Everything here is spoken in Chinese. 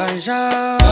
晚上。